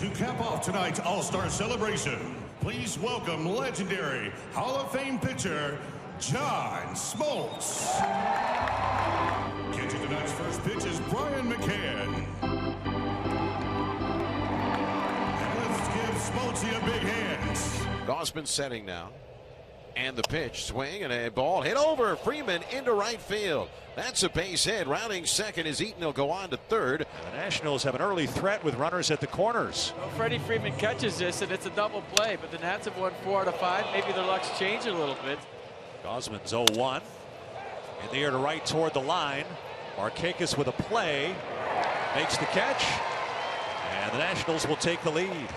To cap off tonight's All-Star celebration, please welcome legendary Hall of Fame pitcher, John Smoltz. Catching tonight's first pitch is Brian McCann. And let's give Smoltzy a big hand. Gausman setting now. And the pitch, swing, and a ball hit over. Freeman into right field. That's a base hit. Rounding second is Eaton. He'll go on to third. The Nationals have an early threat with runners at the corners. Well, Freddie Freeman catches this, and it's a double play, but the Nats have won four out of five. Maybe their luck's changed a little bit. Gausman's 0-1. In the air to right toward the line. Markakis with a play. Makes the catch. And the Nationals will take the lead.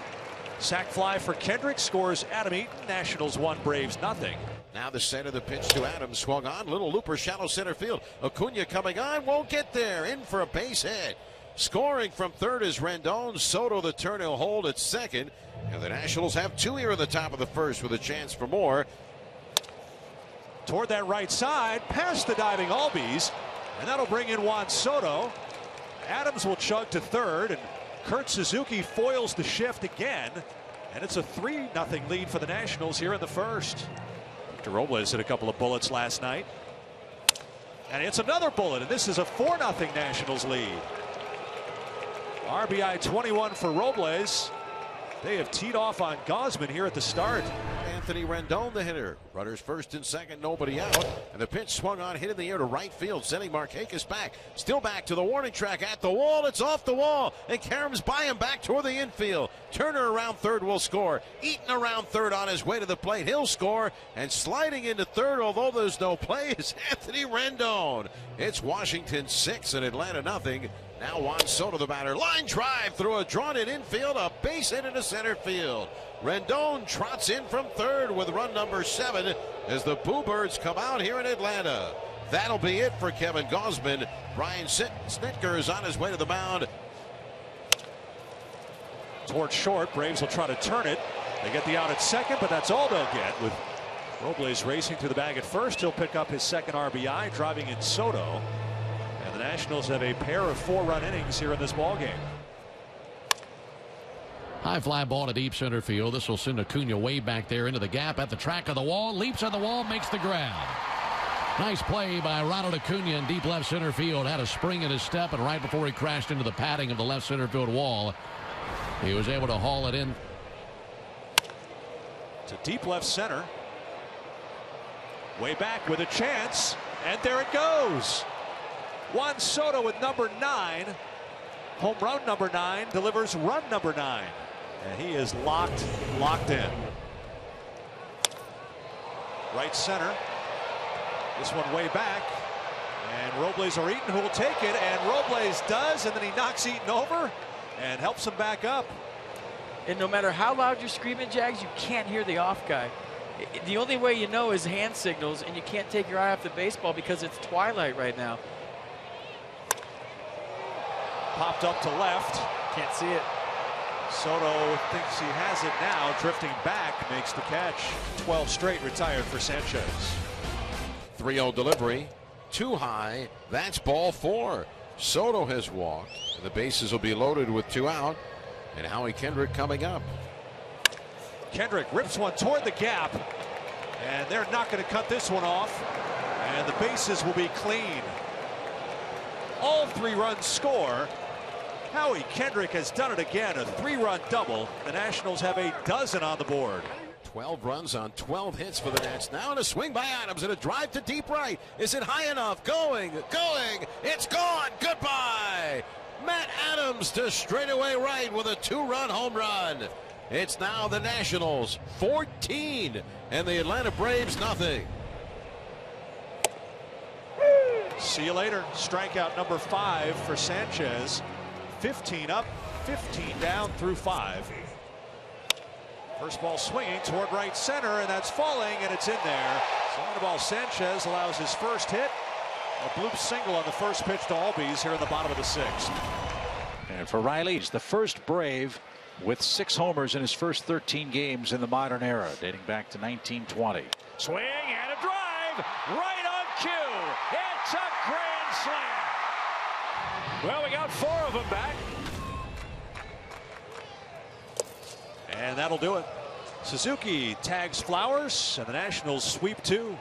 Sac fly for Kendrick scores Adam Eaton. Nationals one Braves nothing. Now the center of the pitch to Adams swung on little looper shallow center field. Acuna coming on won't get there in for a base hit. Scoring from third is Rendon. Soto the turn he'll hold at second. And the Nationals have two here in the top of the first with a chance for more. Toward that right side, past the diving Albies, and that'll bring in Juan Soto. Adams will chug to third, and Kurt Suzuki foils the shift again. And it's a 3 0 lead for the Nationals here in the first. Victor Robles hit a couple of bullets last night. And it's another bullet, and this is a 4 0 Nationals lead. RBI 21 for Robles. They have teed off on Gausman here at the start. Anthony Rendon, the hitter. Runners first and second, nobody out. And the pitch swung on, hit in the air to right field, sending Markakis back. Still back to the warning track at the wall. It's off the wall. And Karam's by him back toward the infield. Turner around third will score. Eaton around third on his way to the plate. He'll score. And sliding into third, although there's no play, is Anthony Rendon. It's Washington six and Atlanta nothing. Now Juan Soto the batter. Line drive through a drawn in infield, a base hit into center field. Rendon trots in from third with run number seven as the Boo Birds come out here in Atlanta. That'll be it for Kevin Gausman. Brian Snitker is on his way to the mound. Towards short, Braves will try to turn it. They get the out at second, but that's all they'll get with Robles racing to the bag at first. He'll pick up his second RBI, driving in Soto. And the Nationals have a pair of four-run innings here in this ball game. High fly ball to deep center field. This will send Acuna way back there into the gap at the track of the wall. Leaps on the wall, makes the grab. Nice play by Ronald Acuna in deep left center field. Had a spring in his step, and right before he crashed into the padding of the left center field wall, he was able to haul it in. To deep left center. Way back with a chance, and there it goes. Juan Soto with number nine. Home run number nine delivers run number nine. And he is locked, locked in. Right center. This one way back. And Robles or Eaton who will take it. And Robles does. And then he knocks Eaton over and helps him back up. And no matter how loud you're screaming, Jags, you can't hear the off guy. The only way you know is hand signals, and you can't take your eye off the baseball because it's twilight right now. Popped up to left. Can't see it. Soto thinks he has it now. Drifting back makes the catch. 12 straight retired for Sanchez. 3 0 delivery. Too high. That's ball four. Soto has walked. The bases will be loaded with two out. And Howie Kendrick coming up. Kendrick rips one toward the gap. And they're not going to cut this one off. And the bases will be clean. All three runs score. Howie Kendrick has done it again, a three-run double. The Nationals have a dozen on the board. 12 runs on 12 hits for the Nats. Now in a swing by Adams and a drive to deep right. Is it high enough? Going, going. It's gone. Goodbye. Matt Adams to straightaway right with a two-run home run. It's now the Nationals 14 and the Atlanta Braves nothing. See you later. Strikeout number five for Sanchez. 15 up, 15 down through five. First ball swinging toward right center, and that's falling, and it's in there. Sandoval Sanchez allows his first hit. A bloop single on the first pitch to Albies here in the bottom of the sixth. And for Riley, he's the first Brave with six homers in his first 13 games in the modern era, dating back to 1920. Swing and a drive right on cue. It's a grand slam. Well, we got four of them back. And that'll do it. Suzuki tags Flowers, and the Nationals sweep two.